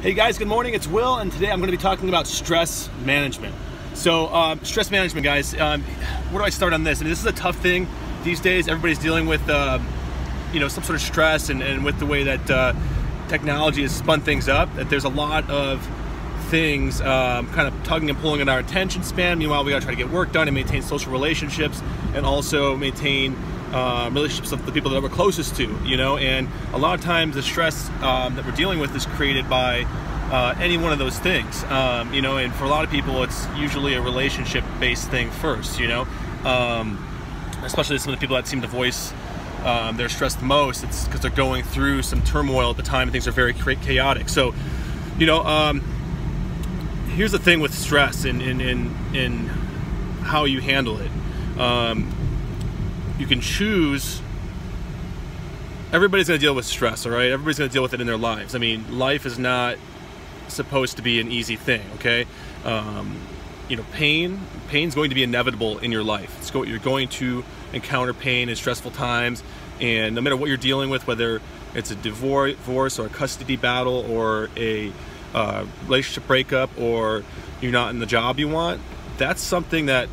Hey guys, good morning. It's Will, and today I'm going to be talking about stress management. So, um, stress management, guys. Um, where do I start on this? I mean, this is a tough thing these days. Everybody's dealing with, uh, you know, some sort of stress, and, and with the way that uh, technology has spun things up. That there's a lot of things um, kind of tugging and pulling at our attention span. Meanwhile, we got to try to get work done and maintain social relationships, and also maintain uh, relationships with the people that we're closest to, you know, and a lot of times the stress um, that we're dealing with is created by uh, any one of those things, um, you know, and for a lot of people, it's usually a relationship based thing first, you know, um, especially some of the people that seem to voice um, they're stressed the most, it's because they're going through some turmoil at the time and things are very chaotic. So, you know, um, here's the thing with stress and in, in, how you handle it. Um, you can choose everybody's going to deal with stress all right? Everybody's going to deal with it in their lives. I mean life is not supposed to be an easy thing okay? Um, you know pain pain's going to be inevitable in your life. It's go, you're going to encounter pain in stressful times and no matter what you're dealing with whether it's a divorce or a custody battle or a uh, relationship breakup or you're not in the job you want that's something that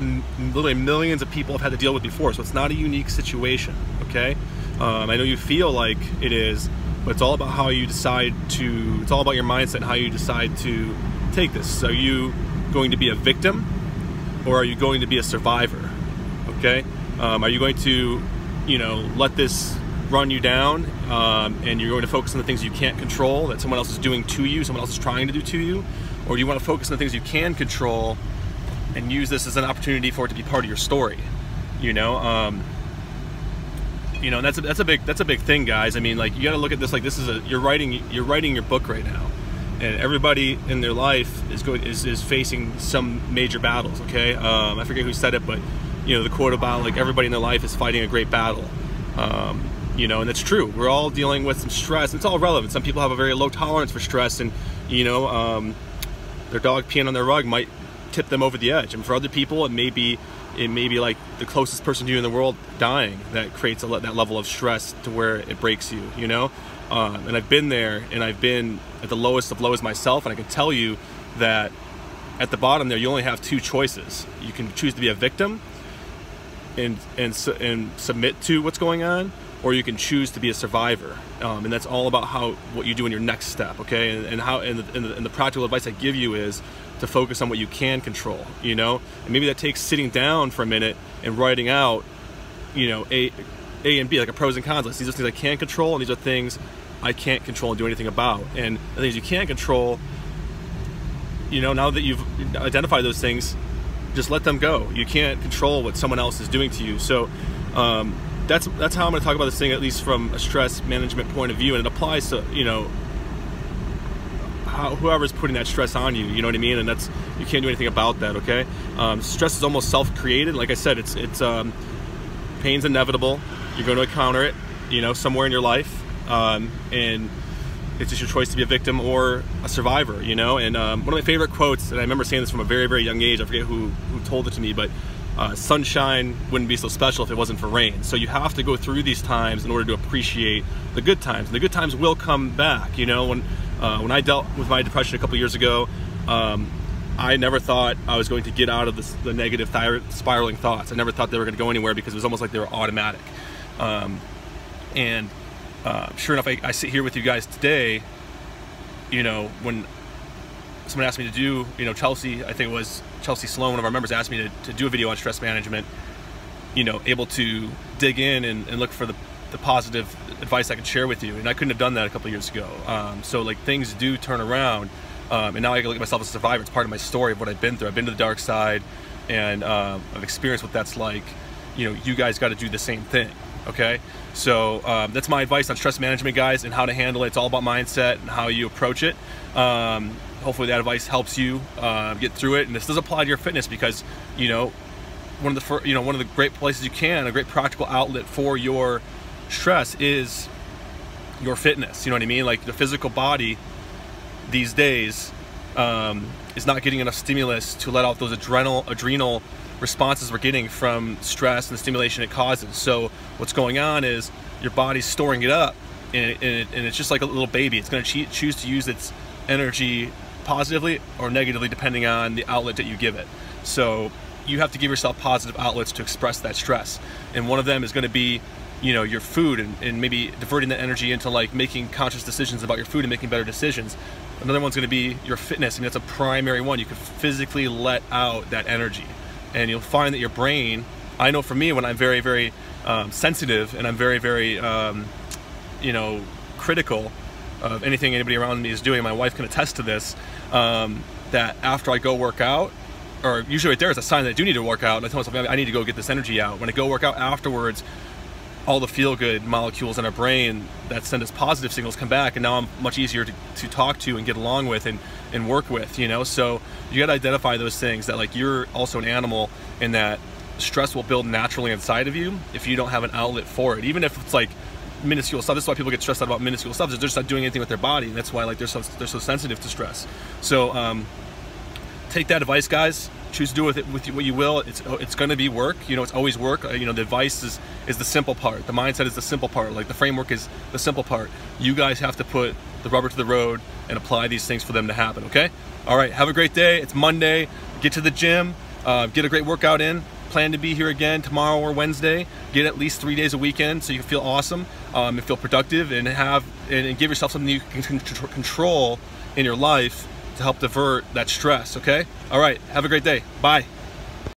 literally millions of people have had to deal with before, so it's not a unique situation, okay? Um, I know you feel like it is, but it's all about how you decide to, it's all about your mindset and how you decide to take this. So are you going to be a victim or are you going to be a survivor, okay? Um, are you going to, you know, let this run you down um, and you're going to focus on the things you can't control that someone else is doing to you, someone else is trying to do to you? Or do you want to focus on the things you can control and use this as an opportunity for it to be part of your story. You know, um, you know, that's a, that's a big that's a big thing, guys. I mean, like you got to look at this like this is a you're writing you're writing your book right now, and everybody in their life is going is, is facing some major battles. Okay, um, I forget who said it, but you know the quote about like everybody in their life is fighting a great battle. Um, you know, and that's true. We're all dealing with some stress. It's all relevant. Some people have a very low tolerance for stress, and you know, um, their dog peeing on their rug might tip them over the edge. And for other people, it may be it may be like the closest person to you in the world dying that creates a, that level of stress to where it breaks you. You know, um, and I've been there, and I've been at the lowest of lows myself, and I can tell you that at the bottom there, you only have two choices. You can choose to be a victim and and and submit to what's going on, or you can choose to be a survivor. Um, and that's all about how what you do in your next step. Okay, and, and how and the, and the, and the practical advice I give you is to focus on what you can control, you know? And maybe that takes sitting down for a minute and writing out, you know, A, A and B, like a pros and cons list. These are things I can control, and these are things I can't control and do anything about. And the things you can't control, you know, now that you've identified those things, just let them go. You can't control what someone else is doing to you. So um, that's that's how I'm going to talk about this thing, at least from a stress management point of view, and it applies to you know how, whoever's putting that stress on you. You know what I mean? And that's you can't do anything about that. Okay, um, stress is almost self-created. Like I said, it's it's um, pain's inevitable. You're going to encounter it. You know, somewhere in your life, um, and it's just your choice to be a victim or a survivor. You know, and um, one of my favorite quotes, and I remember saying this from a very very young age. I forget who who told it to me, but. Uh, sunshine wouldn't be so special if it wasn't for rain. So you have to go through these times in order to appreciate the good times. And the good times will come back. You know, when uh, when I dealt with my depression a couple years ago, um, I never thought I was going to get out of the negative spiraling thoughts. I never thought they were going to go anywhere because it was almost like they were automatic. Um, and uh, sure enough, I, I, sit here with you guys today. You know, when someone asked me to do, you know, Chelsea, I think it was Chelsea Sloan, one of our members, asked me to, to do a video on stress management. You know, able to dig in and, and look for the the positive advice I could share with you. And I couldn't have done that a couple years ago. Um, so like things do turn around. Um, and now I can look at myself as a survivor. It's part of my story of what I've been through. I've been to the dark side and um, I've experienced what that's like. You know, you guys got to do the same thing. Okay. So um, that's my advice on stress management, guys, and how to handle it. It's all about mindset and how you approach it. Um, hopefully that advice helps you uh, get through it. And this does apply to your fitness because, you know, one of the you know one of the great places you can, a great practical outlet for your stress is your fitness. You know what I mean? Like the physical body these days um, is not getting enough stimulus to let out those adrenal adrenal responses we're getting from stress and the stimulation it causes. So what's going on is your body's storing it up and, and, and it's just like a little baby. It's going to choose to use its energy positively or negatively depending on the outlet that you give it. So you have to give yourself positive outlets to express that stress. And one of them is going to be, you know, your food and, and maybe diverting that energy into like making conscious decisions about your food and making better decisions. Another one's going to be your fitness. I mean, that's a primary one. You can physically let out that energy. And you'll find that your brain, I know for me, when I'm very, very um, sensitive and I'm very, very, um, you know, critical of anything anybody around me is doing, my wife can attest to this, um, that after I go work out, or usually right there is a sign that I do need to work out. And I tell myself, I need to go get this energy out. When I go work out afterwards, all the feel good molecules in our brain that send us positive signals come back. And now I'm much easier to, to talk to and get along with and, and work with, you know? So you got to identify those things that like you're also an animal and that stress will build naturally inside of you if you don't have an outlet for it. Even if it's like minuscule stuff. This is why people get stressed out about minuscule stuff. They're just not doing anything with their body. And that's why like they're so, they're so sensitive to stress. So, um, take that advice, guys. Choose to do with it with what you will. It's it's going to be work. You know, it's always work. Uh, you know, the advice is is the simple part. The mindset is the simple part. Like the framework is the simple part. You guys have to put the rubber to the road and apply these things for them to happen. Okay. All right. Have a great day. It's Monday. Get to the gym. Uh, get a great workout in. Plan to be here again tomorrow or Wednesday. Get at least three days a weekend so you can feel awesome um, and feel productive and have and, and give yourself something you can control in your life to help divert that stress, okay? All right, have a great day. Bye.